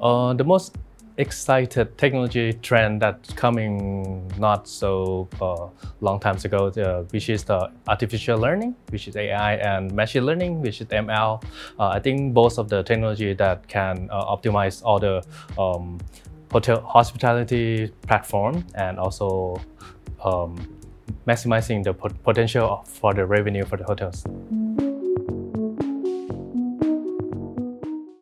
Uh, the most excited technology trend that's coming not so uh, long times ago, uh, which is the artificial learning, which is AI, and machine learning, which is ML. Uh, I think both of the technology that can uh, optimize all the um, hotel hospitality platform and also um, maximizing the pot- potential for the revenue for the hotels.